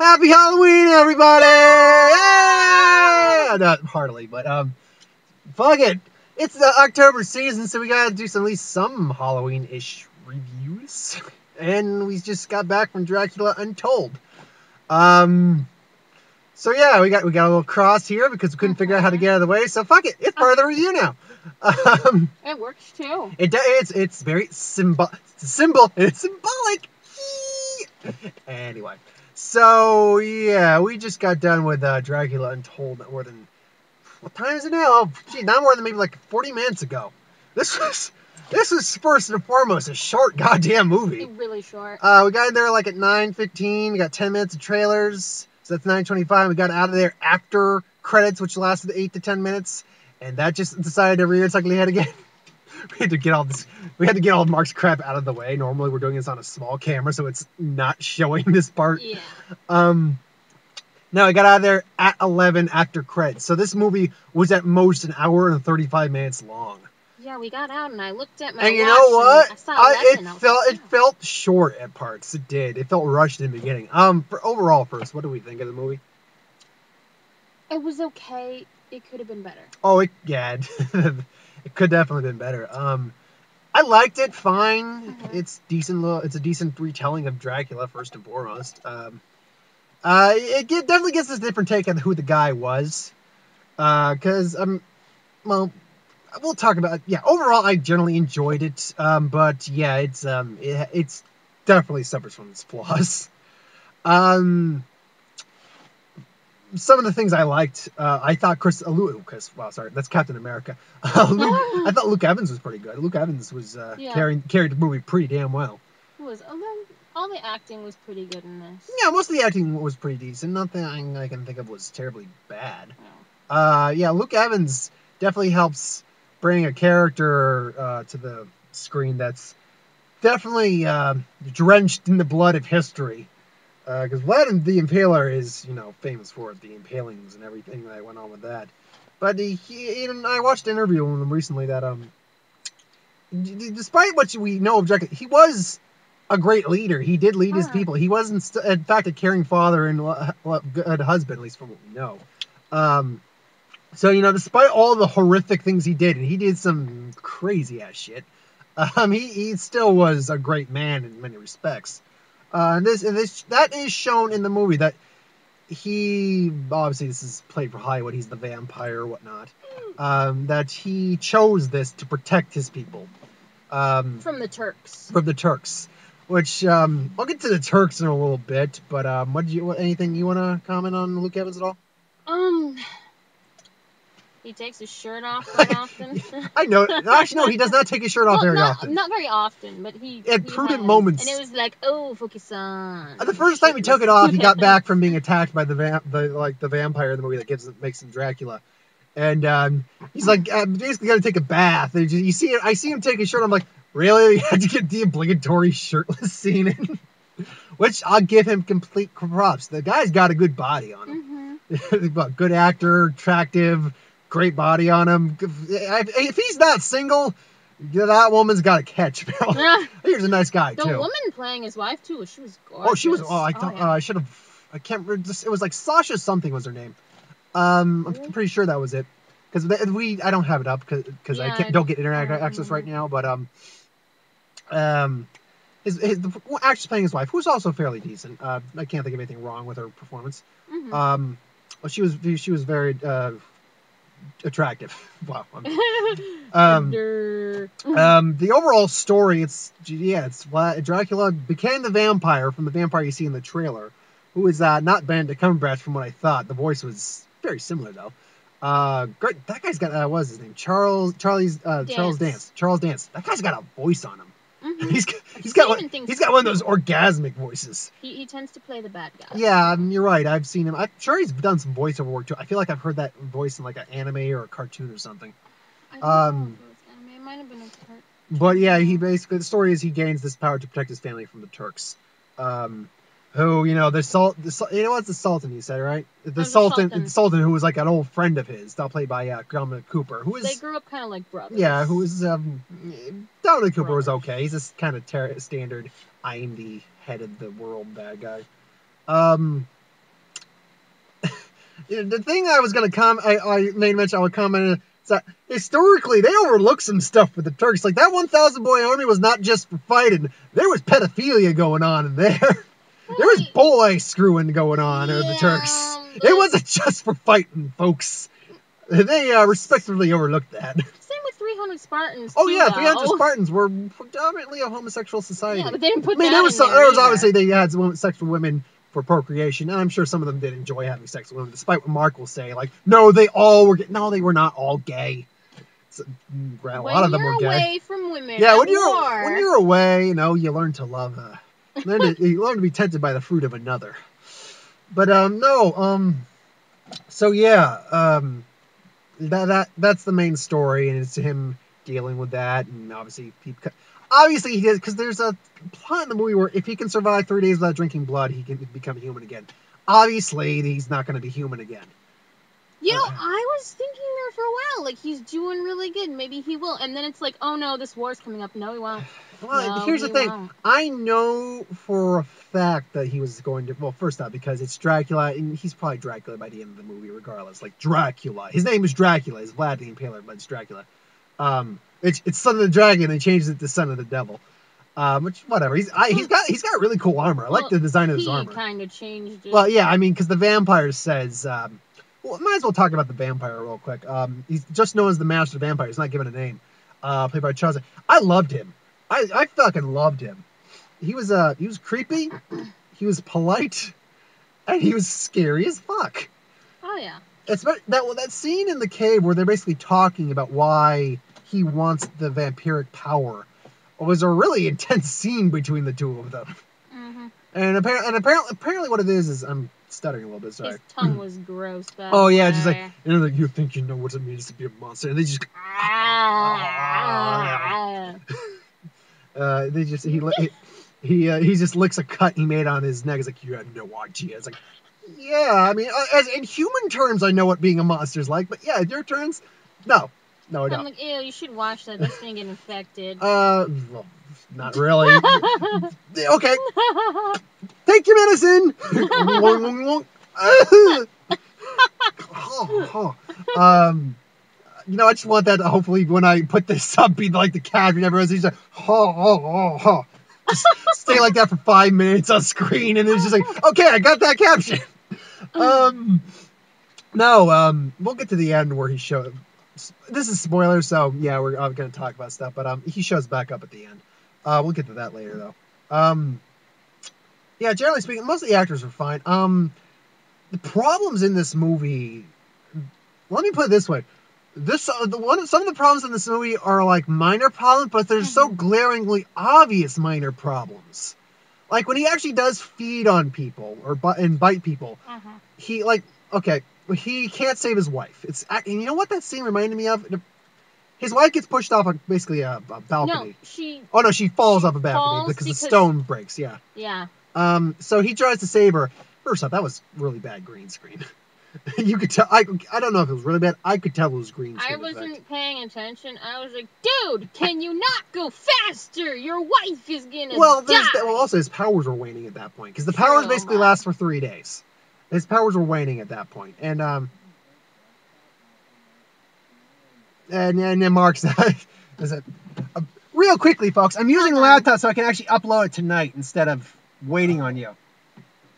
Happy Halloween, everybody! Yeah! Not heartily, but um, fuck it. It's the October season, so we gotta do some at least some Halloween-ish reviews. And we just got back from Dracula Untold. Um, so yeah, we got we got a little cross here because we couldn't figure out how to get out of the way. So fuck it, it's part of the review now. Um, It works too. it it's it's very symbol symbol it's symbolic. anyway, so yeah, we just got done with uh, Dracula Untold. More than what time is it now? Oh, gee, not more than maybe like forty minutes ago. This was this was first and foremost a short goddamn movie. Really short. Uh, we got in there like at 9.15. We got 10 minutes of trailers. So that's 9.25. We got out of there after credits, which lasted 8 to 10 minutes. And that just decided to rear its ugly head again. we had to get all this, we had to get all Mark's crap out of the way. Normally we're doing this on a small camera, so it's not showing this part. Yeah. Um, no, I got out of there at 11 after credits. So this movie was at most an hour and 35 minutes long. Yeah, we got out and I looked at my And you know what? I I, it I felt like, it "Oh." felt short at parts. It did. It felt rushed in the beginning. Um, for overall, first, what do we think of the movie? It was okay. It could have been better. Oh, it yeah, it could definitely have been better. Um, I liked it fine. Mhm. It's decent. Little, it's a decent retelling of Dracula first and foremost. Um, uh, it, get, definitely gets a different take on who the guy was. Uh, cause um, well, we'll talk about yeah. Overall, I generally enjoyed it. Um, but yeah, it's um, it, it's definitely suffers from its flaws. Um, some of the things I liked, uh, I thought Chris uh, Lucas. Wow, sorry, that's Captain America. Uh, Luke, I thought Luke Evans was pretty good. Luke Evans was uh, Yeah. carrying carried the movie pretty damn well. It was although all the acting was pretty good in this. Yeah, most of the acting was pretty decent. Nothing I can think of was terribly bad. Uh, yeah, Luke Evans definitely helps bring a character uh, to the screen that's definitely uh, drenched in the blood of history. Because Vlad the Impaler is, you know, famous for the impalings and everything that went on with that. But he, he even I watched an interview with him recently that um, despite what we know of Dracula, he was a great leader. He did lead his Ah. people. He wasn't, st- in fact, a caring father and a good husband, at least from what we know. Um, so you know, despite all the horrific things he did, and he did some crazy ass shit, um, he, he still was a great man in many respects. Uh, and this and this that is shown in the movie that he obviously this is played for Hollywood. He's the vampire, whatnot. Um, that he chose this to protect his people um, From the Turks. from the Turks. Which um, I'll get to the Turks in a little bit, but um, what do you? What, anything you want to comment on Luke Evans at all? He takes his shirt off quite often. I know. Actually, no, he does not take his shirt off well, very not, often. not very often, but he. At prudent has. moments. And it was like, oh, focus-on. Uh, the first time he took it off, he got back from being attacked by the vamp, the like the vampire in the movie that gives makes him Dracula, and um, he's like uh, basically got to take a bath. And you see, I see him take his shirt. I'm like, really? You had to get the obligatory shirtless scene in, which I'll give him complete props. The guy's got a good body on him. hmm good actor, attractive, great body on him. If if he's not single, that woman's got a catch. Here's a nice guy the too. woman playing his wife too, she was gorgeous. Oh, she was. Oh, I thought yeah. uh, I should have. I can't remember. It was like Sasha something was her name. Um, I'm pretty sure that was it. Because we, I don't have it up because I can't, I don't get internet don't access right now. But um, um, his, his the actress playing his wife, who's also fairly decent. Uh, I can't think of anything wrong with her performance. Mhm. Um, well, she was she was very uh attractive. Wow. Um, um, the overall story, it's yeah, it's Dracula became the vampire from the vampire you see in the trailer, who is uh, not Benedict Cumberbatch from what I thought. The voice was very similar though. Uh, great. That guy's got uh, what was his name? Charles Charlie's uh, Charles Dance. Dance. Charles Dance. That guy's got a voice on him. Mhm. He's got, he's got one, in things he's got one of those orgasmic voices. He, he tends to play the bad guy. Yeah, you're right. I've seen him. I'm sure he's done some voiceover work too. I feel like I've heard that voice in like an anime or a cartoon or something. I um, it was anime. It might have been a part. But yeah, he basically the story is he gains this power to protect his family from the Turks, um, who you know the salt. The, you know what's the Sultan? You said right? The, the Sultan, Sultan. the Sultan, who was like an old friend of his, now played by uh, Dominic Cooper, who They is grew up kind of like brothers. yeah, who is um, Dominic Cooper was okay. He's just kind of ter- standard. I am the head of the world bad guy. Um, the thing I was gonna comment, I, I made mention, I would comment is that historically they overlooked some stuff with the Turks. Like that 1,000 boy army was not just for fighting. There was pedophilia going on in there. There was boy screwing going on with the Turks. It wasn't just for fighting, folks. They uh, respectively overlooked that. Same with 300 Spartans. Oh too, yeah, 300 though. Spartans were predominantly a homosexual society. Yeah, but they didn't put I mean, that there was in some, there was obviously they had with women for procreation, and I'm sure some of them did enjoy having sex with women, despite what Mark will say. Like, no, they all were. gay. No, they were not all gay. A when lot of them were gay. away from women. Yeah, when you're war, when you're away, you know, you learn to love. Uh, learn to, you learn to be tempted by the fruit of another. But um, no, um, so yeah, um, that that that's the main story, and it's him dealing with that, and obviously he obviously he did because there's a plot in the movie where if he can survive three days without drinking blood, he can become human again. Obviously, he's not going to be human again. You know, I was thinking there for a while, like he's doing really good. Maybe he will, and then it's like, oh no, this war's coming up. No, he won't. Well, No, here's the thing. won't. I know for a fact that he was going to. Well, first off, because it's Dracula, and he's probably Dracula by the end of the movie, regardless. Like Dracula, his name is Dracula. It's Vlad the Impaler, but it's Dracula. Um, it's it's Son of the Dragon. and They changed it to Son of the Devil. Um, which whatever. He's I, he's got he's got really cool armor. I like Well, the design of his He armor. kind of changed it. Well, yeah, I mean, because the vampire says. Um, well, might as well talk about the vampire real quick. Um, he's just known as the Master Vampire. He's not given a name. Uh, played by Charles. I loved him. I, I fucking loved him. He was uh he was creepy. He was polite, and he was scary as fuck. oh yeah. It's that that that scene in the cave where they're basically talking about why he wants the vampiric power was a really intense scene between the two of them. Mm-hmm. And apparently, and apparently, apparently, what it is is I'm stuttering a little bit. Sorry. His tongue was gross. That Oh yeah, just like you know, like you think you know what it means to be a monster, and they just, Ah. uh, they just he he he, uh, he just licks a cut he made on his neck. He's like, you have no idea. It's like, yeah, I mean, uh, as in human terms, I know what being a monster is like, but yeah, in your terms, no, no, I I'm don't. like, ew, you should watch that. This thing get infected. Uh, well, not really. okay, take your medicine. Oh, oh. um, you know, I just want that to hopefully when I put this up, be like the caption. Everyone's just like, oh. Just stay like that for five minutes on screen, and it's just like, okay, I got that caption. Um, no, um, we'll get to the end where he shows. This is spoiler, so yeah, we're I'm gonna talk about stuff, but um, he shows back up at the end. Uh, we'll get to that later though. Um, yeah, generally speaking, most of the actors are fine. Um, the problems in this movie. Let me put it this way: this uh, the one some of the problems in this movie are like minor problems, but they're so Mhm. glaringly obvious minor problems. Like when he actually does feed on people or bu- and bite people, Uh-huh. he like okay, he can't save his wife. It's and you know what that scene reminded me of? His wife gets pushed off a, basically a, a balcony. No, she. Oh no, she falls off a balcony falls because, the stone breaks. Yeah. Yeah. Um. So he tries to save her. First off, that was really bad green screen. you could tell. I, I don't know if it was really bad. I could tell it was green screen. I wasn't effect. paying attention. I was like, dude, can you not go faster? Your wife is gonna Well, die. that, well, also his powers were waning at that point because the powers True, basically but- last for three days. His powers were waning at that point, and um, and and then Mark's is it uh, real quickly, folks. I'm using a Uh-huh. laptop so I can actually upload it tonight instead of waiting on you.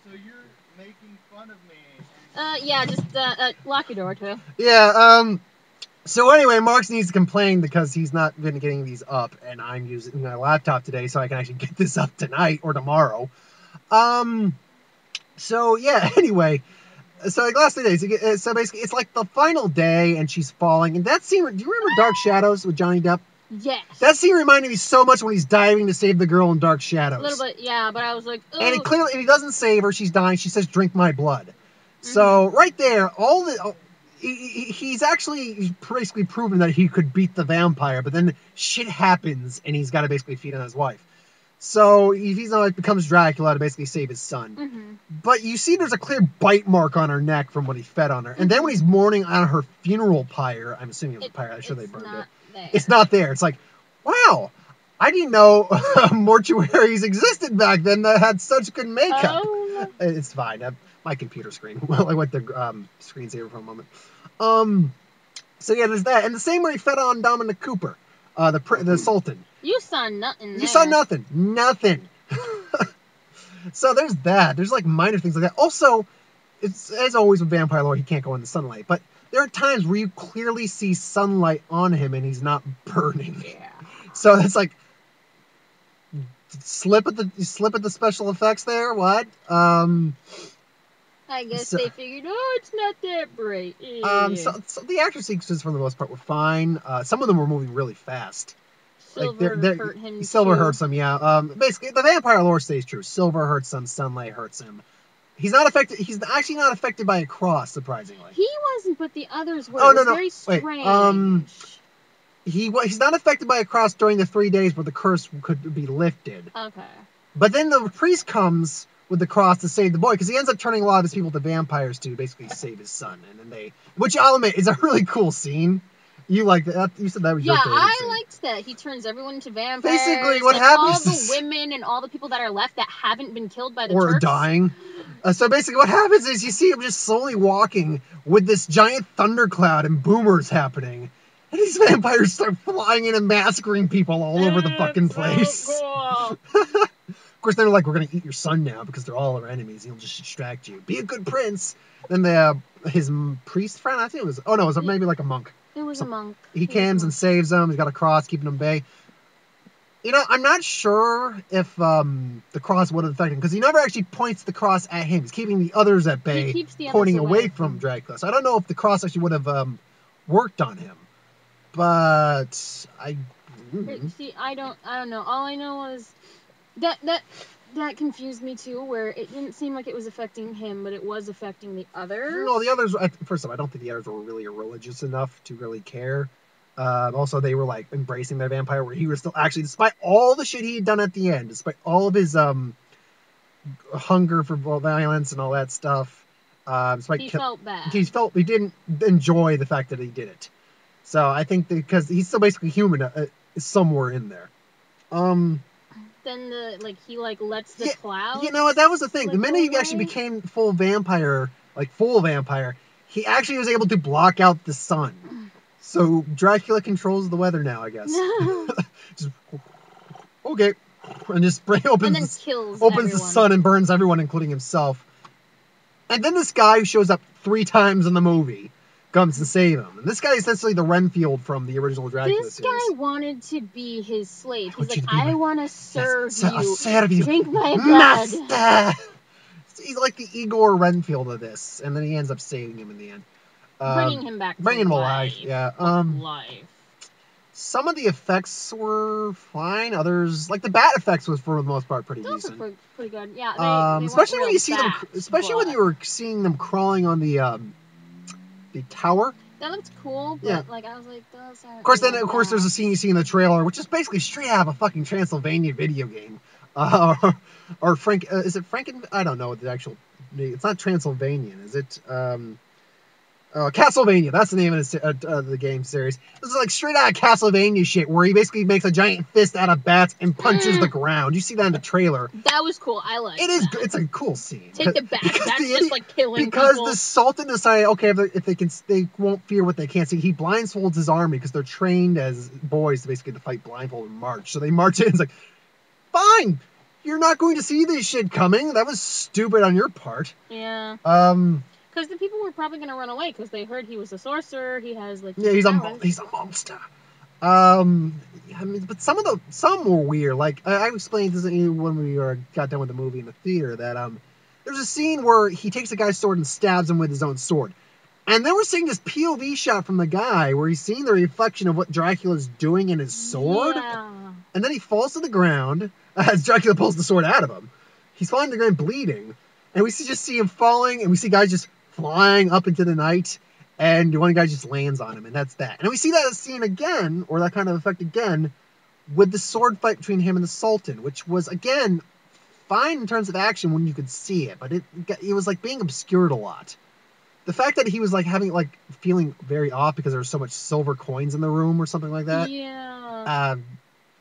So you're making fun of me. Uh, yeah, just uh, uh, lock your door too. Yeah. Um. So anyway, Marks needs to complain because he's not been getting these up, and I'm using my laptop today, so I can actually get this up tonight or tomorrow. Um. So yeah. Anyway, so like last two days, uh, so basically it's like the final day, and she's falling, and that scene. Do you remember Dark Shadows with Johnny Depp? Yes. That scene reminded me so much when he's diving to save the girl in Dark Shadows. a little bit, yeah, but I was like. And it clearly, and he doesn't save her. She's dying. She says, "Drink my blood." So right there, all the he, he- he's actually basically proven that he could beat the vampire, but then shit happens, and he's got to basically feed on his wife. So he's not like becomes Dracula to basically save his son. Mhm. But you see, there's a clear bite mark on her neck from what he fed on her, and then when he's mourning on her funeral pyre, I'm assuming it was a It- pyre. I'm sure they burned it. There. It's not there. It's like, wow, I didn't know mortuaries existed back then that had such good makeup. Oh it's fine. My computer screen. Well, I went to um, screensaver for a moment. Um, so yeah, there's that, and the same way he fed on Dominic Cooper, uh, the the Sultan. You saw nothing. You saw nothing, nothing. so there's that. There's like minor things like that. Also, it's as always with Vampire Lord, he can't go in the sunlight, but there are times where you clearly see sunlight on him and he's not burning. Yeah. So it's like slip at the slip at the special effects there. What? Um, I guess So- they figured, oh, it's not that bright. um, so, so the action sequences for the most part were fine. Uh, some of them were moving really fast. Like, Silver they're- they're- hurt him. Silver too. hurts him, yeah. Um, basically, the vampire lore stays true. Silver hurts him. Sunlight hurts him. He's not affected. He's actually not affected by a cross, surprisingly. He wasn't, but the others were. Oh, no, no. very Wait, strange. um, He he's not affected by a cross during the three days where the curse could be lifted. okay. But then the priest comes with the cross to save the boy because he ends up turning a lot of his people to vampires to basically save his son. And then they, which I'll admit is a really cool scene. You liked that? You said that was Yeah, your favorite Yeah, I scene. liked that. He turns everyone into vampires. Basically, what happens All the women and all the people that are left that haven't been killed by the or Turks. dying. Uh, so basically, what happens is you see him just slowly walking with this giant thundercloud and boomers happening. And these vampires start flying in and massacring people all over the fucking so place. cool. Of course, they're like, "We're gonna eat your son now because they're all our enemies. He'll just distract you. Be a good prince." Then the uh, his priest friend, I think it was. Oh no, it was maybe like a monk. It was So, a monk. He comes and saves them. He's got a cross keeping them bay. You know, I'm not sure if um, the cross would have affected him because he never actually points the cross at him. He's keeping the others at bay, He keeps the pointing away away from Dracula. So I don't know if the cross actually would have um, worked on him. But I. But See, I don't, I don't know. All I know is that that that confused me too. Where it didn't seem like it was affecting him, but it was affecting the others. No, the others. First of all, I don't think the others were really religious enough to really care. Um, also, they were like embracing their vampire, where he was still actually, despite all the shit he had done at the end, despite all of his um hunger for violence and all that stuff, um, despite he kill- felt bad. he felt he didn't enjoy the fact that he did it. So I think because he's still basically human, uh, somewhere in there. Um, Then the like he like lets the Yeah, clouds. you know what? That was the thing. The minute he actually became full vampire, like full vampire, he actually was able to block out the sun. So Dracula controls the weather now, I guess. Just, okay, and just spray opens and then the, kills opens the sun and burns everyone, including himself. And then this guy who shows up three times in the movie comes to save him. And this guy is essentially the Renfield from the original Dracula This series. guy wanted to be his slave. He's like, I want to serve you. serve you. Drink my blood. Master! He's like the Igor Renfield of this, and then he ends up saving him in the end. Um, bringing him back. to bringing him life. alive. Yeah. Um, life. some of the effects were fine. Others, like the bat effects, was for the most part pretty Those decent. pretty, pretty good. Yeah. They, Um, they especially when you see them, especially when you were seeing them crawling on the um, the tower. That looked cool, but Yeah. like I was like, those aren't. Of course, then of course there's a scene you see in the trailer, which is basically straight out of a fucking Transylvania video game. Uh, or Frank, uh, is it Franken? I don't know what the actual. It's not Transylvanian, is it? Um, uh, Castlevania. That's the name of the, uh, uh, the game series. This is like straight out of Castlevania shit, where he basically makes a giant fist out of bats and punches Mm. the ground. You see that in the trailer. That was cool. I like. It is. that. It's a cool scene. Take the bat. Because That's the just like killing because people. the Sultan decided, okay, if they, if they can, they won't fear what they can't see. He blindfolds his army because they're trained as boys to basically to fight blindfold and march. So they march in. It's like, fine, you're not going to see this shit coming. That was stupid on your part. Yeah, Um, because the people were probably gonna run away because they heard he was a sorcerer. He has like. yeah, he's a powers. mon- he's a monster. Um, I mean, but some of the some were weird. Like I, I explained this to when we were, got done with the movie in the theater that um, there's a scene where he takes a guy's sword and stabs him with his own sword. And then we're seeing this POV shot from the guy where he's seeing the reflection of what Dracula's doing in his sword. Yeah. And then he falls to the ground as Dracula pulls the sword out of him. He's falling to the ground bleeding. And we see, just see him falling, and we see guys just flying up into the night. And one guy just lands on him, and that's that. And we see that scene again, or that kind of effect again, with the sword fight between him and the Sultan, which was, again, fine in terms of action when you could see it, but it, it was like being obscured a lot. The fact that he was like having like feeling very off because there was so much silver coins in the room or something like that. Yeah. Um,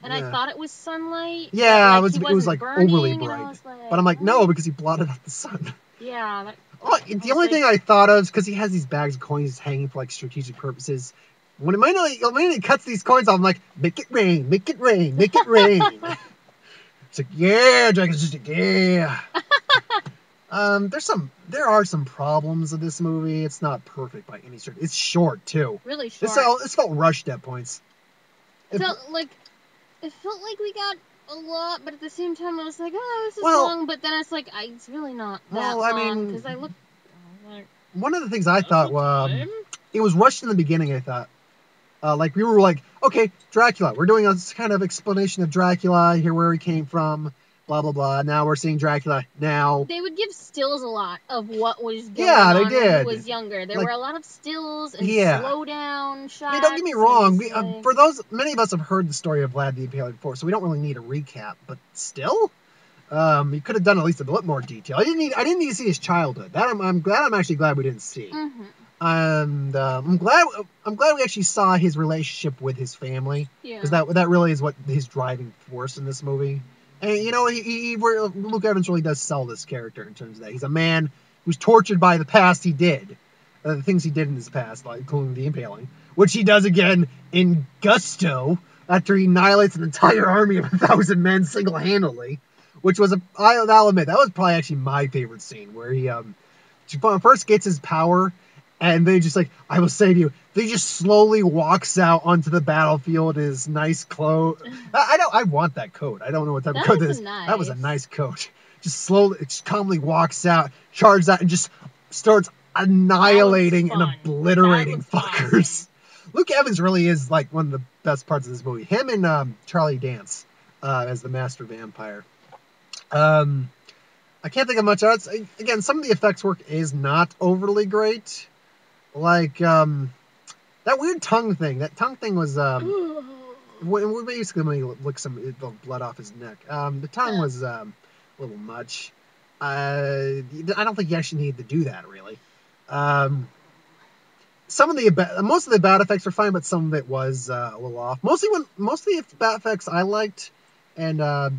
and Yeah. I thought it was sunlight. Yeah, like, it was- it was, like, overly bright. was like, But I'm like, no, because he blotted out the sun. Yeah. That, I the only thing I thought of is because he has these bags of coins hanging for like strategic purposes. When it might not, when he cuts these coins off, I'm like, make it rain, make it rain, make it rain. it's like, yeah, Dragon's just like, yeah. um, there's some, there are some problems with this movie. It's not perfect by any stretch. It's short too. really short. It's felt, it's felt rushed at points. It- felt like it felt like we got a lot, but at the same time, I was like, oh, this is Well- long. But then it's like, I, it's really not that Well, I long mean- because I was like, One of the things I thought, um, time? it was rushed in the beginning. I thought, uh, like we were like, okay, Dracula. We're doing a kind of explanation of Dracula, here where he came from, blah blah blah. Now we're seeing Dracula. Now, They would give stills a lot of what was going Yeah, they did. he was younger. There Like- were a lot of stills and Yeah. slow down shots. Don't get me wrong. We, uh, for those, many of us have heard the story of Vlad the Impaler before, so we don't really need a recap. But still, um, you could have done at least a bit more detail. I didn't need. I didn't need to see his childhood. That I'm, I'm glad. I'm actually glad we didn't see. Mhm. And um, I'm glad. I'm glad we actually saw his relationship with his family. Yeah. because that that really is what his driving force in this movie. And you know, he, he, Luke Evans really does sell this character in terms of that. He's a man who's tortured by the past he did, uh, the things he did in his past, like including the impaling, which he does again in Gusto after he annihilates an entire army of a thousand men single handedly. Which was a, I'll admit, that was probably actually my favorite scene where he um first gets his power and they just like I will say to you, they just slowly walks out onto the battlefield in his nice clothes. I, I don't. I want that coat. I don't know what type That of coat that was is. That was a nice. nice coat. Just slowly, just calmly walks out, charges out, and just starts annihilating and obliterating fuckers. awesome. Luke Evans really is like one of the best parts of this movie. Him and um, Charlie Dance uh, as the Master Vampire. Um, I can't think of much else. Again, some of the effects work is not overly great. Like um, that weird tongue thing. That tongue thing was um, when we basically when he licked some the blood off his neck. Um, the tongue was um, a little much. Uh, I don't think you actually need to do that really. Um, some of the most of the bad effects were fine, but some of it was uh, a little off. Mostly when most of the bad effects I liked, and uh,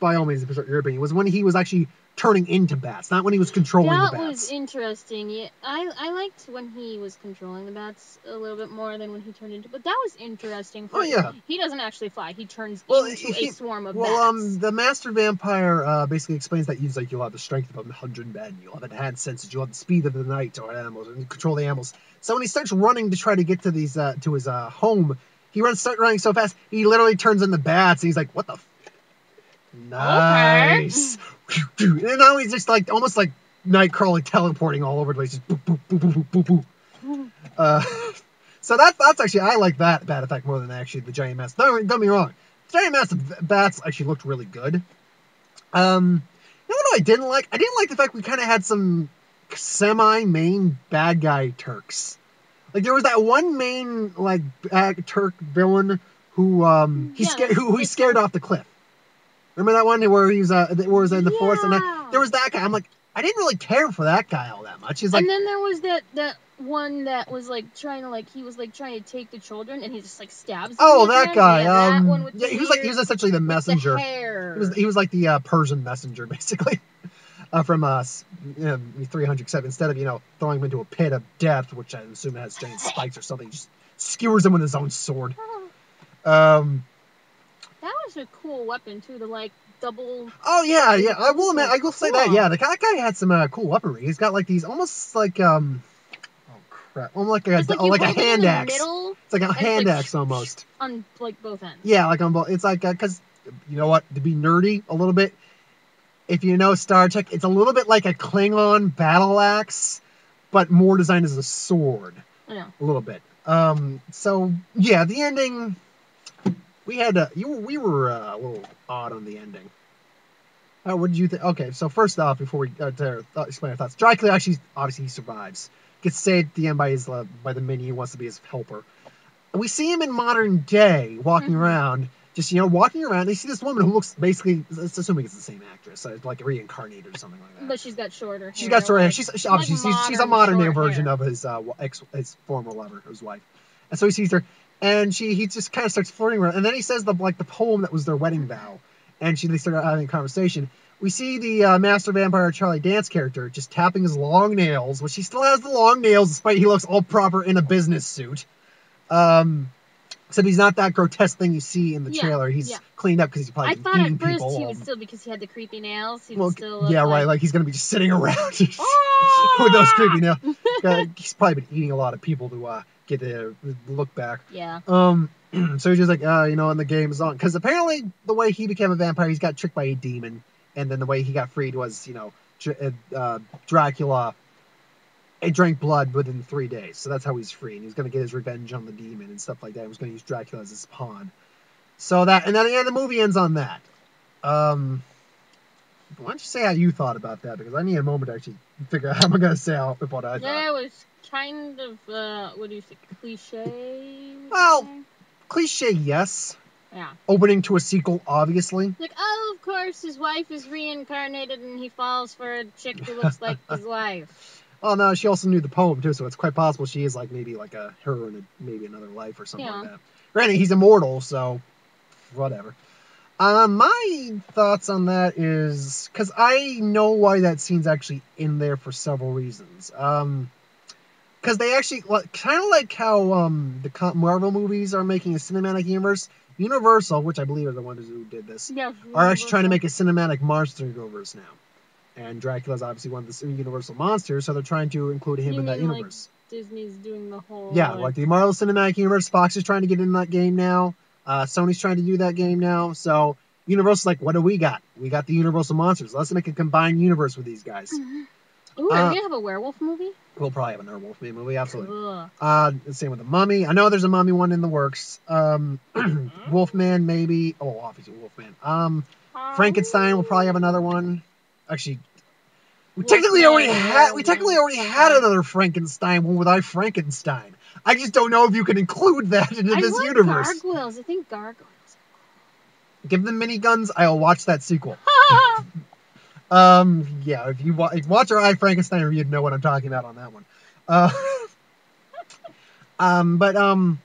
by all means, your opinion, was when he was actually turning into bats, not when he was controlling that the bats. That was interesting. Yeah, I I liked when he was controlling the bats a little bit more than when he turned into. But that was interesting. For Oh, yeah. He doesn't actually fly. He turns Well, into he- a swarm of Well, bats. um, the master vampire uh, basically explains that he's like you'll have the strength of a hundred men, you'll have enhanced senses, you'll have the speed of the night or animals, and you control the animals. So when he starts running to try to get to these uh, to his uh, home, he runs start running so fast he literally turns into bats. And he's like, "What the? F-? Nice." And now he's just like almost like Nightcrawler teleporting all over the place, just boop boop boop boop boop boop. boop. Uh, so that's that's actually I like that bad effect more than actually the giant mass. Don't, don't get me wrong, the giant mass of bats actually looked really good. Um, you know what I didn't like? I didn't like the fact we kind of had some semi-main bad guy Turks. Like there was that one main like bad Turk villain who um he Yeah, scared who, who he scared off the cliff. Remember that one where he was uh where he was in the forest and Yeah. that, there was that guy. I'm like I didn't really care for that guy all that much. He's like and then there was that that one that was like trying to like he was like trying to take the children and he just like stabs. oh at that guy Yeah, that um one with yeah the he was like he was essentially the with the messenger. hair. He was he was like the uh, Persian messenger basically. Uh, from us, you know, 300 7 instead of you know throwing him into a pit of death, which I assume has giant spikes or something, he just skewers him with his own sword. Um, That was a cool weapon too. The like double. Oh yeah, yeah. I will admit, I will say that. Yeah, the guy, guy had some uh, cool weaponry. He's got like these almost like um, oh crap, almost like a like, oh, like a hand axe. middle It's like a hand like axe almost. on like both ends. Yeah, like on both. It's like because you know what? To be nerdy a little bit, if you know Star Trek, it's a little bit like a Klingon battle axe, but more designed as a sword. Know. a little bit. Um, so yeah, the ending. We had uh, you we were uh, a little odd on the ending. Uh, what did you think? Okay, so first off, before we uh, to, uh, explain our thoughts, Dracula actually obviously he survives. Gets saved at the end by his uh, by the mini. who wants to be his helper. And we see him in modern day walking Mhm. around, just you know walking around. They see this woman who looks basically, it's assuming it's the same actress, so like reincarnated or something like that. But she's got shorter. She's got short hair. She's she, like obviously she's, she's a modern modern day version hair. of his uh, ex his former lover, his wife. And so he sees her. And she he just kind of starts flirting with her, and then he says the like the poem that was their wedding vow, and she they start having a conversation. We see the uh, master vampire Charlie Dance character just tapping his long nails, which he still has the long nails despite he looks all proper in a business suit. Um, except he's not that grotesque thing you see in the Yeah, trailer. He's yeah. cleaned up because he's probably I thought eating at first people. he would still because he had the creepy nails. He well, still yeah, like, right. Like he's gonna be just sitting around with "Ah!" those creepy nails. Uh, he's probably been eating a lot of people to uh, get the look back. Yeah. Um, so he's just like, uh, you know, and the game is on because apparently the way he became a vampire, he's got tricked by a demon, and then the way he got freed was, you know, Dr- uh, Dracula. It drank blood within three days, so that's how he's free, and he's gonna get his revenge on the demon and stuff like that. He was gonna use Dracula as his pawn. So that, and then yeah, the movie ends on that. Um, why don't you say how you thought about that? Because I need a moment to actually figure out how I'm gonna say how, what I thought. Yeah, it was kind of uh, what do you say, cliche? Well- Cliche, yes. yeah. Opening to a sequel, obviously. Like, oh, of course, his wife is reincarnated and he falls for a chick who looks like his wife. Oh no, she also knew the poem too, so it's quite possible she is like maybe like a her in a, maybe another life or something like that. Granted, he's immortal, so whatever. Uh, my thoughts on that is because I know why that scene's actually in there for several reasons. Um, because they actually kind of like how um the Marvel movies are making a cinematic universe. Universal, which I believe are the ones who did this, are actually trying to make a cinematic monster universe now. And Dracula's obviously one of the Universal monsters, so they're trying to include him You in that mean, like, universe. Disney's doing the whole. yeah, like the Marvel Cinematic Universe, Fox is trying to get in that game now. Uh, Sony's trying to do that game now. So Universal's like, what do we got? We got the Universal monsters. Let's make a combined universe with these guys. Ooh, uh, are we gonna have a werewolf movie? We'll probably have another werewolf movie, absolutely. Ugh. Uh, same with the Mummy. I know there's a Mummy one in the works. Um, Wolfman maybe. Oh, obviously Wolfman. Um, Frankenstein will probably have another one. Actually, we technically already had we technically already had another Frankenstein one with I Frankenstein. I just don't know if you can include that into I this universe. gargoyles. I think gargoyles. Give them mini guns. I'll watch that sequel. Um, yeah, if you wa- if you watch our I Frankenstein review, you'd know what I'm talking about on that one. Uh, um, but um,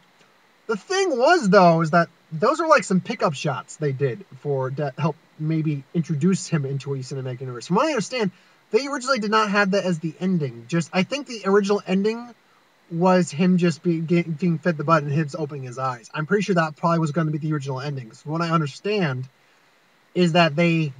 the thing was though is that those are like some pickup shots they did for to help maybe introduce him into a cinematic universe. From what I understand, they originally did not have that as the ending. Just I think the original ending was him just being being fed the button and opening his eyes. I'm pretty sure that probably was going to be the original ending. From what I understand, is that they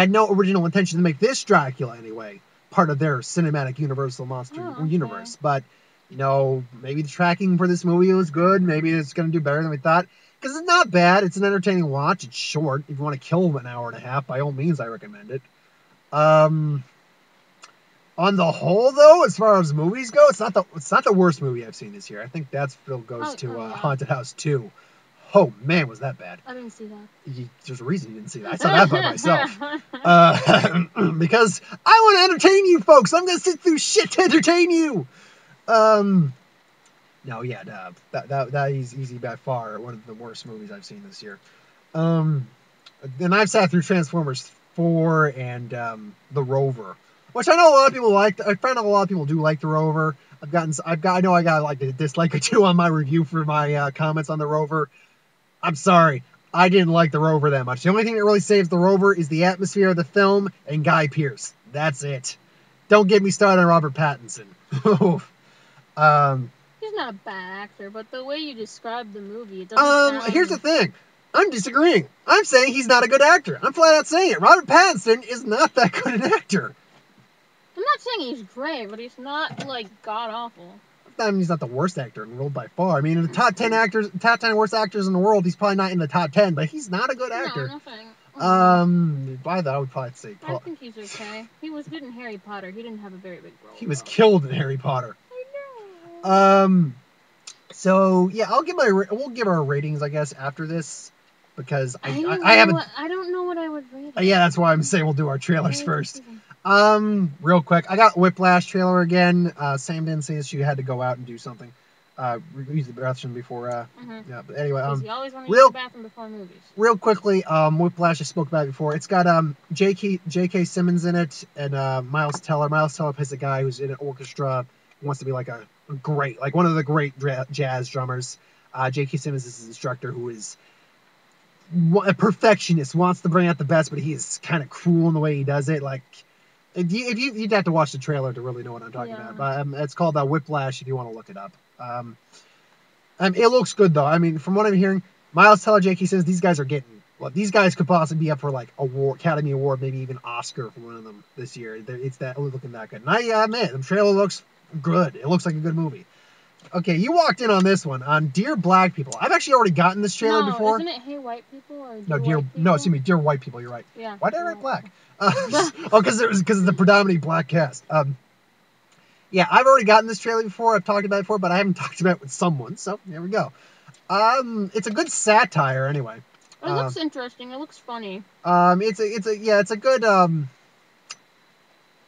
had no original intention to make this Dracula anyway part of their cinematic Universal monster Oh, okay. universe. But you know, maybe the tracking for this movie was good. Maybe it's going to do better than we thought. Because it's not bad. It's an entertaining watch. It's short. If you want to kill an hour and a half, by all means, I recommend it. Um, on the whole, though, as far as movies go, it's not the it's not the worst movie I've seen this year. I think that still goes Oh, to oh, uh. Haunted House Two. Oh man, was that bad? I didn't see that. There's a reason you didn't see that. I saw that by myself. Uh, because I want to entertain you folks. I'm going to sit through shit to entertain you. Um, no, yeah, no, that, that, that is easy by far one of the worst movies I've seen this year. Um, and I've sat through Transformers 4 and um, The Rover, which I know a lot of people like. I find out a lot of people do like The Rover. I've gotten, I've got, I know I got like a dislike or two on my review for my uh, comments on The Rover. I'm sorry. I didn't like the Rover that much. The only thing that really saves the Rover is the atmosphere of the film and Guy Pearce. That's it. Don't get me started on Robert Pattinson. um, He's not a bad actor, but the way you describe the movie, it doesn't. um, sound... here's the thing. I'm disagreeing. I'm saying he's not a good actor. I'm flat out saying it. Robert Pattinson is not that good an actor. I'm not saying he's great, but he's not like god awful. I mean, he's not the worst actor in the world by far. I mean, in the top ten actors, top ten worst actors in the world, he's probably not in the top ten, but he's not a good actor. No, nothing. Um, by that I would probably say I think he's okay. He was good in Harry Potter. He didn't have a very big role. He was though. killed in Harry Potter. I know. Um, so yeah, I'll give my we'll give our ratings, I guess, after this because I I, I, I haven't. What, I don't know what I would rate. uh, it. yeah, that's why I'm saying we'll do our trailers first. Um, real quick, I got Whiplash trailer again. Uh, Sam didn't say she had to go out and do something. Uh, use the bathroom before. Uh, Mhm. yeah. But anyway, um, always want to real- bathroom before movies. real quickly, um, Whiplash I spoke about it before. It's got um J.K. J.K. Simmons in it and uh, Miles Teller. Miles Teller plays a guy who's in an orchestra, wants to be like a great, like one of the great dra- jazz drummers. Uh, J.K. Simmons is his instructor, who is a perfectionist, wants to bring out the best, but he is kind of cruel in the way he does it. Like, if you, if you you'd have to watch the trailer to really know what I'm talking Yeah. about. But um, it's called uh, Whiplash if you want to look it up. Um, um, it looks good though. I mean, from what I'm hearing, Miles Teller, J.K. says these guys are getting. Well, these guys could possibly be up for like award, Academy Award, maybe even Oscar for one of them this year. They're, it's that looking that good. And I uh, admit, the trailer looks good. It looks like a good movie. Okay, you walked in on this one on Dear Black People. I've actually already gotten this trailer no, before. isn't it Hey White People or No, Dear no, excuse me, Dear White People. You're right. Yeah. Why did I write black? Uh, oh, because it was because of the predominantly black cast. Um, yeah, I've already gotten this trailer before. I've talked about it before, but I haven't talked about it with someone. So there we go. Um, it's a good satire anyway. It looks interesting. It looks funny. Um, it's a, it's a, yeah, it's a good. Um,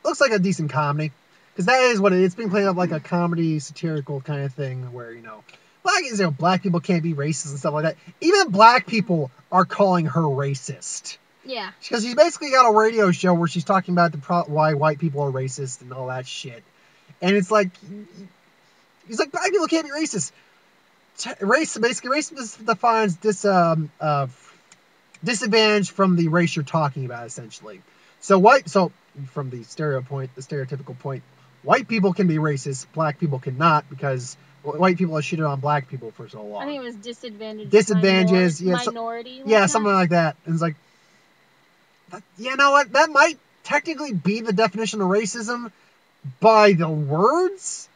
looks like a decent comedy because that is what it, it's being played up like a comedy satirical kind of thing where you know, black you know, black people can't be racist and stuff like that. Even black people are calling her racist Yeah. because she's basically got a radio show where she's talking about the pro- why white people are racist and all that shit, and it's like, he's like black people can't be racist. T- race basically race defines this um uh disadvantage from the race you're talking about essentially. So white so from the stereo point the stereotypical point, white people can be racist, black people cannot because white people are shitted on black people for so long. I think it was disadvantages. Disadvantages, minor- yeah, so- Minority. yeah, like something that. like that. And it's like, that, you know what? That might technically be the definition of racism by the words.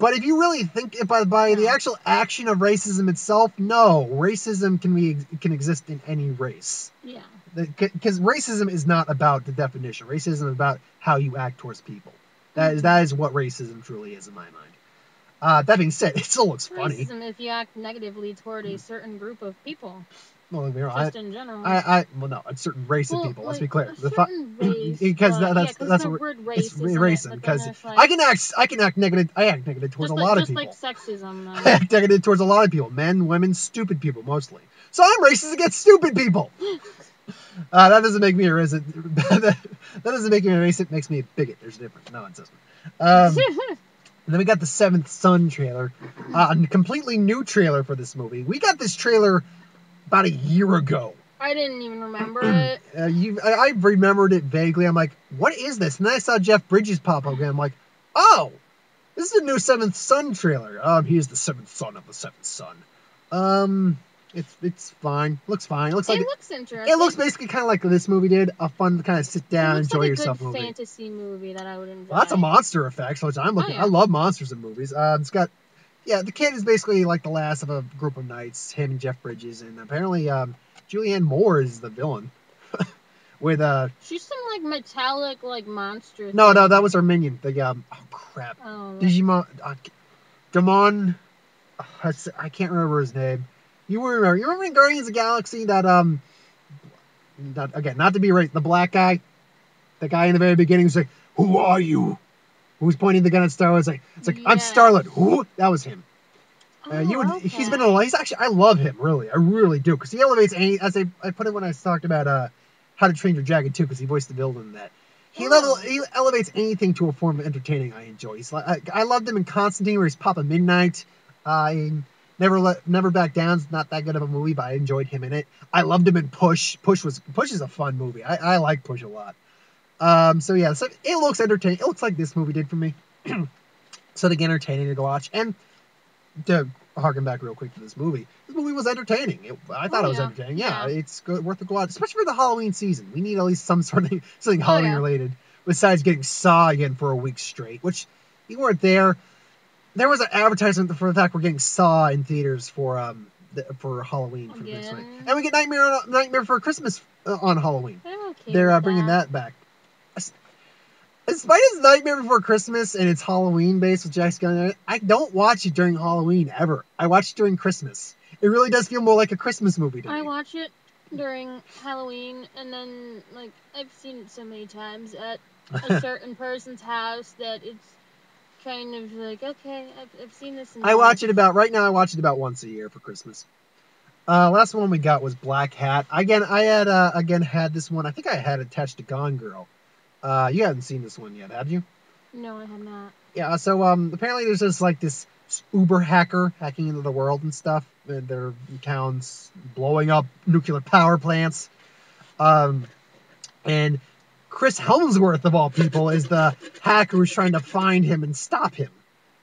But if you really think it by, by the actual action of racism itself, no, racism can be can exist in any race. Yeah. Because racism is not about the definition. Racism is about how you act towards people. That is that is what racism truly is in my mind. Uh, that being said, it still looks funny. Racism if you act negatively toward a certain group of people, Well, you know, I, just in general. I, I, well, no, a certain race of Well, people. Let's be clear. The certain race, because but- that- that's yeah, that's the word race it's is in it, racist because like- I can act I can act negative I act negative towards just a lot of people. just like sexism. I act negative towards a lot of people. Men, women, stupid people mostly. So I'm racist against stupid people. Uh, that doesn't make me a racist. that doesn't make me a racist. It makes me a bigot. There's a difference. No, it doesn't. Um, then we got the Seventh Son trailer, uh, a completely new trailer for this movie. We got this trailer about a year ago. I didn't even remember it. Uh, you, I, I remembered it vaguely. I'm like, what is this? And then I saw Jeff Bridges pop up again. I'm like, oh, this is a new Seventh Son trailer. Um, he's the seventh son of the seventh son. Um, it's it's fine. Looks fine. It looks like it looks interesting. it looks basically kind of like this movie did. A fun kind of sit It down, enjoy like a yourself good movie. fantasy movie that I would enjoy. Well, that's a monster effect, which I'm looking. Oh, yeah. I love monsters in movies. Um, it's got, yeah, the kid is basically like the last of a group of knights. Him and Jeff Bridges, and apparently, um, Julianne Moore is the villain. With uh, She's some like metallic like monster. no, thing. no, that was her minion. The um, oh crap, Oh, Digimon, uh, Damon, uh, I can't remember his name. You remember? You remember in Guardians of the Galaxy that um, not, again, not to be right, the black guy, the guy in the very beginning was like, "Who are you?" Who's pointing the gun at Star Wars? Like, it's like, I'm. Star-Lord. Who? That was him. Uh, Oh, you would, He's been in a lot. He's actually, I love him, really. I really do. Because he elevates any, as I, I put it when I talked about uh, How to Train Your Dragon 2, because he voiced the villain in that. He, Oh. level, he elevates anything to a form of entertaining I enjoy. He's like, I, I loved him in Constantine, where he's Papa Midnight. I never let, never back down's not that good of a movie, but I enjoyed him in it. I loved him in Push. Push was Push is a fun movie. I, I like Push a lot. Um, so yeah, so it looks entertaining. It looks like this movie did for me. so again, entertaining to watch. And to harken back real quick to this movie, this movie was entertaining. It, I thought Oh, it was yeah. entertaining. Yeah, Yeah. it's good, worth a go watch, especially for the Halloween season. We need at least some sort of something Oh, Halloween yeah. related besides getting Saw again for a week straight, which you weren't there. There was an advertisement for the fact we're getting Saw in theaters for um the, for Halloween for week, and we get Nightmare on, Nightmare for Christmas uh, on Halloween. Okay They're uh, bringing that back. As- Despite it's Nightmare Before Christmas and it's Halloween based with Jack Skellington, I don't watch it during Halloween ever. I watch it during Christmas. It really does feel more like a Christmas movie to I me. watch it during Halloween, and then like I've seen it so many times at a certain person's house that it's kind of like okay, I've, I've seen this. I watch it about right now. I watch it about once a year for Christmas. Uh, last one we got was Black Hat. Again, I had uh, again had this one. I think I had attached to Gone Girl. Uh, you haven't seen this one yet, have you? No, I have not. Yeah. So um, apparently there's just like this Uber hacker hacking into the world and stuff. and their towns blowing up nuclear power plants. Um, and Chris Hemsworth, of all people, is the hacker who's trying to find him and stop him.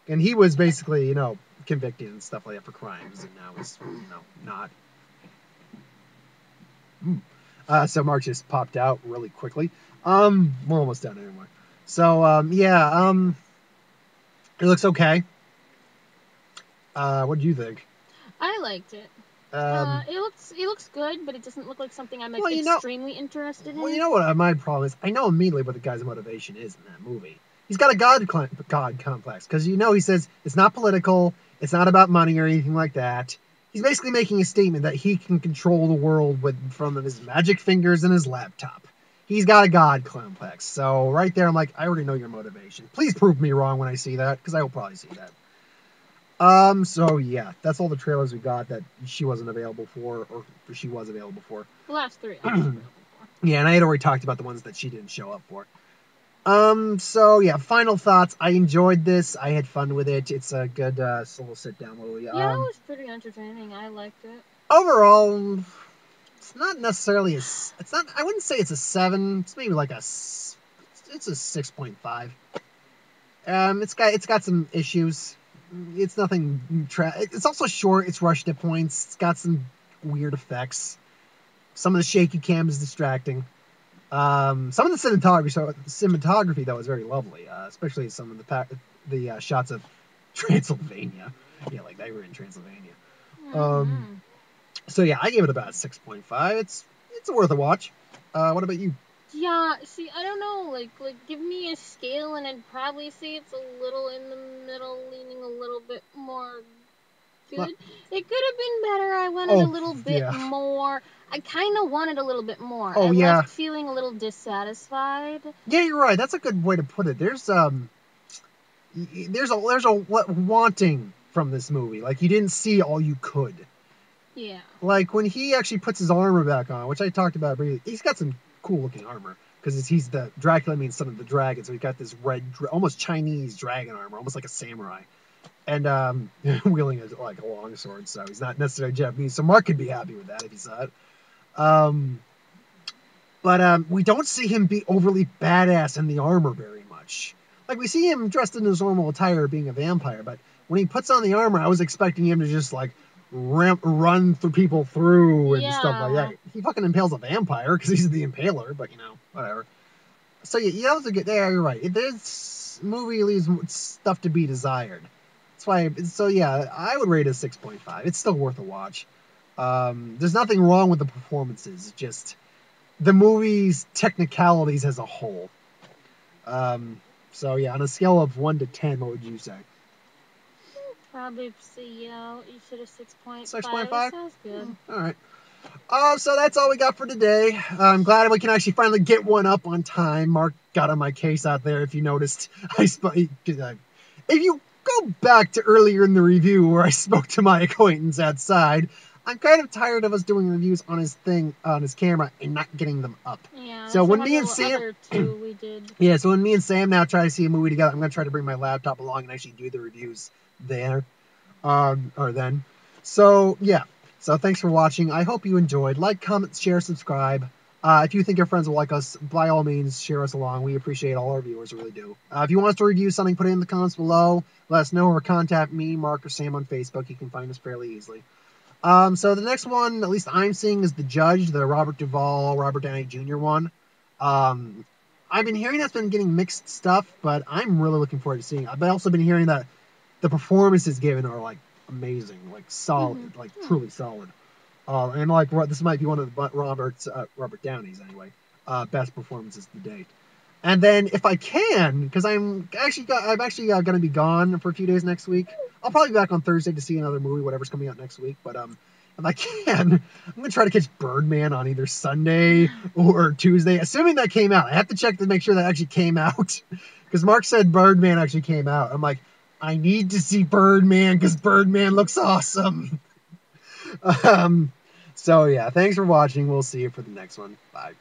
And he was basically, you know, convicted and stuff like that for crimes, and now he's, you know, not. Hmm. Uh, so Mark just popped out really quickly. Um, we're almost done anyway. So um, yeah, um, it looks okay. Uh, what do you think? I liked it. Um, uh, it looks it looks good, but it doesn't look like something I'm like, Well, you know- extremely interested in. well, you know what my problem is? I know immediately what the guy's motivation is in that movie. He's got a god god complex because you know he says it's not political, it's not about money or anything like that. He's basically making a statement that he can control the world with from his magic fingers and his laptop. He's got a god complex. So right there, I'm like, I already know your motivation. Please prove me wrong when I see that, because I will probably see that. Um. So yeah, that's all the trailers we got that she wasn't available for, or she was available for. the last three. I for. Yeah, and I had already talked about the ones that she didn't show up for. Um, so yeah, final thoughts. I enjoyed this. I had fun with it. It's a good uh, little sit down movie. Yeah, it Um, was pretty entertaining. I liked it. overall, it's not necessarily a. It's not. I wouldn't say it's a seven. It's maybe like a. It's a six point five. Um, it's got it's got some issues. It's nothing. Tra- it's also short. It's rushed at points. It's got some weird effects. Some of the shaky cam is distracting. Um, some of the cinematography, cinematography though, is very lovely. Uh, especially some of the pa- the uh, shots of Transylvania. Yeah, like they were in Transylvania. Um, So yeah, I gave it about six point five. It's it's worth a watch. Uh, what about you? Yeah, see, I don't know, like, like, give me a scale, and I'd probably say it's a little in the middle, leaning a little bit more good. It could have been better. I wanted Oh, a little bit yeah. more. I kind of wanted a little bit more. Oh, I yeah. feeling a little dissatisfied. Yeah, you're right. That's a good way to put it. There's um, there's a there's a wa- wanting from this movie. Like you didn't see all you could. Yeah. Like when he actually puts his armor back on, which I talked about briefly. He's got some cool looking armor because he's the Dracula means son of the dragon, so he's got this red, almost Chinese dragon armor, almost like a samurai, and um, wielding a, like a long sword. So he's not necessarily Japanese. So Mark could be happy with that if he saw it. Um, but um, we don't see him be overly badass in the armor very much. Like we see him dressed in his normal attire, being a vampire, but when he puts on the armor, I was expecting him to just like ramp, run through people through and stuff like that. He fucking impales a vampire because he's the impaler, but you know, whatever. So yeah, you have to get there. You're right. This movie leaves stuff to be desired. That's why. So yeah, I would rate it a six point five. It's still worth a watch. Um, there's nothing wrong with the performances. Just the movie's technicalities as a whole. Um, so yeah, on a scale of one to ten, what would you say? Probably say, yeah, you said a 6.5. 6.5? Sounds good. All right. Uh, so that's all we got for today. I'm glad we can actually finally get one up on time. Mark got on my case out there. If you noticed, I spoke. If you go back to earlier in the review where I spoke to my acquaintance outside, I'm kind of tired of us doing reviews on his thing on his camera and not getting them up. Yeah. So when me and Sam- other two we did. Yeah, so when me and Sam now try to see a movie together, I'm gonna try to bring my laptop along and actually do the reviews there, um, or then. So yeah, so thanks for watching. I hope you enjoyed. Like, comment, share, subscribe. Uh, if you think your friends will like us, by all means, share us along. We appreciate all our viewers, we really do. Uh, if you want us to review something, put it in the comments below. Let us know or contact me, Mark, or Sam on Facebook. You can find us fairly easily. Um, so the next one, at least I'm seeing, is The Judge, the Robert Duvall, Robert Downey Jr. one. Um, I've been hearing that's been getting mixed stuff, but I'm really looking forward to seeing it. I've also been hearing that the performances given are like amazing, like solid, like truly solid. Uh, and like this might be one of the Robert's uh, Robert Downey's anyway uh, best performances to date. And then if I can, because I'm actually got, I'm actually uh, going to be gone for a few days next week. I'll probably be back on Thursday to see another movie, whatever's coming out next week. But um, if I can, I'm gonna try to catch Birdman on either Sunday or Tuesday, assuming that came out. I have to check to make sure that actually came out, because Mark said Birdman actually came out. I'm like, I need to see Birdman because Birdman looks awesome. um, so yeah, thanks for watching. We'll see you for the next one. Bye.